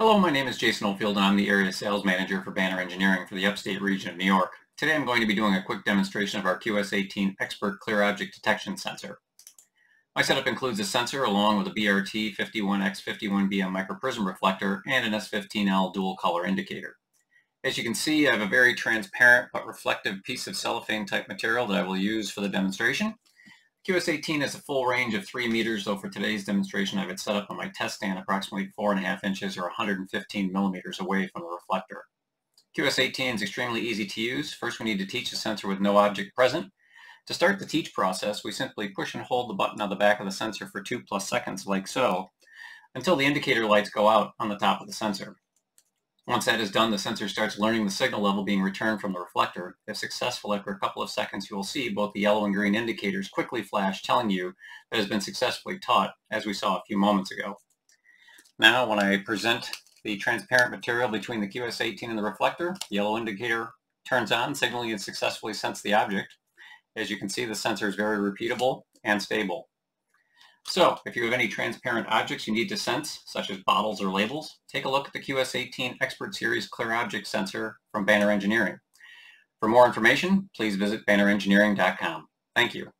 Hello, my name is Jason Oldfield and I'm the Area Sales Manager for Banner Engineering for the upstate region of New York. Today I'm going to be doing a quick demonstration of our QS18 Expert Clear Object Detection Sensor. My setup includes a sensor along with a BRT 51X51BM microprism reflector and an S15L dual color indicator. As you can see, I have a very transparent but reflective piece of cellophane type material that I will use for the demonstration. QS18 has a full range of 3 meters, though for today's demonstration I have it set up on my test stand approximately 4.5 inches or 115 millimeters away from the reflector. QS18 is extremely easy to use. First we need to teach the sensor with no object present. To start the teach process, we simply push and hold the button on the back of the sensor for 2 plus seconds like so, until the indicator lights go out on the top of the sensor. Once that is done, the sensor starts learning the signal level being returned from the reflector. If successful, after a couple of seconds, you will see both the yellow and green indicators quickly flash telling you that has been successfully taught, as we saw a few moments ago. Now, when I present the transparent material between the QS18 and the reflector, the yellow indicator turns on, signaling it successfully sensed the object. As you can see, the sensor is very repeatable and stable. So if you have any transparent objects you need to sense, such as bottles or labels, take a look at the QS18 Expert Series Clear Object Sensor from Banner Engineering. For more information, please visit bannerengineering.com. Thank you.